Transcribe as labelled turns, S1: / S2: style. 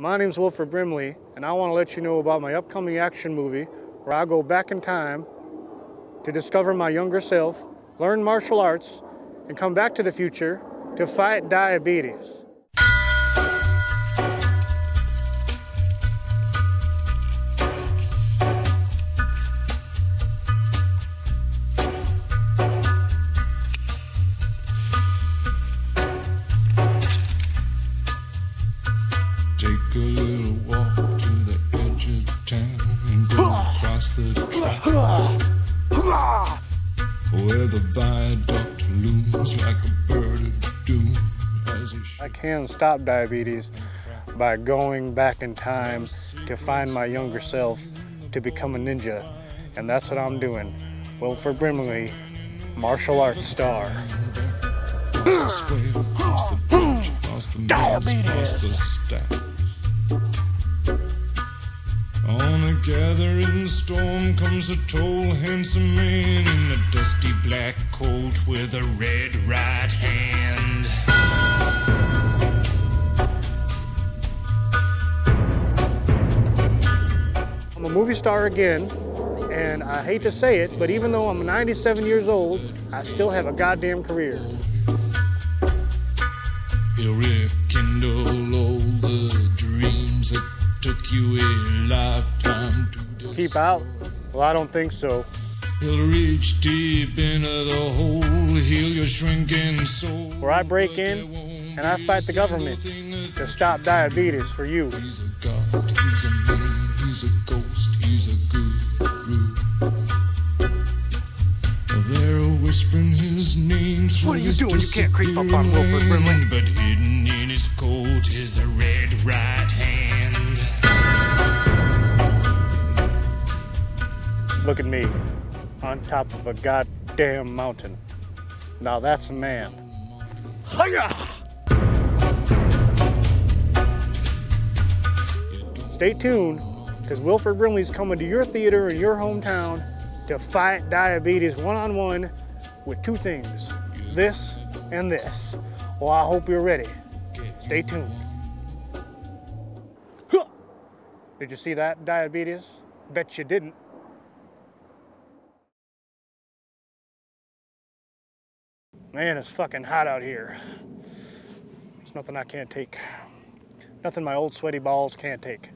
S1: My name's Wilford Brimley, and I want to let you know about my upcoming action movie where I go back in time to discover my younger self, learn martial arts, and come back to the future to fight diabetes.
S2: Where the viaduct looms like a bird of doom
S1: I can stop diabetes by going back in time to find my younger self to become a ninja. And that's what I'm doing. Wilford Brimley, martial arts star.
S2: across gathering storm comes a tall, handsome man in a dusty black coat with a red right hand.
S1: I'm a movie star again, and I hate to say it, but even though I'm 97 years old, I still have a goddamn career.
S2: He'll rekindle all the dreams that took you to
S1: Keep out? Well, I don't think so.
S2: He'll reach deep into the hole, heal your shrinking soul.
S1: Where I break in and I fight the government to stop diabetes for you.
S2: He's a god, he's a man, he's a ghost, he's a guru. They're whispering his name
S1: What are you doing? You can't creep up on Wilford
S2: disappearing
S1: Brimley.
S2: But hidden in his coat is a red right hand.
S1: Look at me, on top of a goddamn mountain. Now that's a man. Hiya! Stay tuned, because Wilford Brimley's coming to your theater in your hometown to fight diabetes one on one with two things this and this. Well, I hope you're ready. Stay tuned. Did you see that, diabetes? Bet you didn't. Man, it's fucking hot out here. There's nothing I can't take. Nothing my old sweaty balls can't take.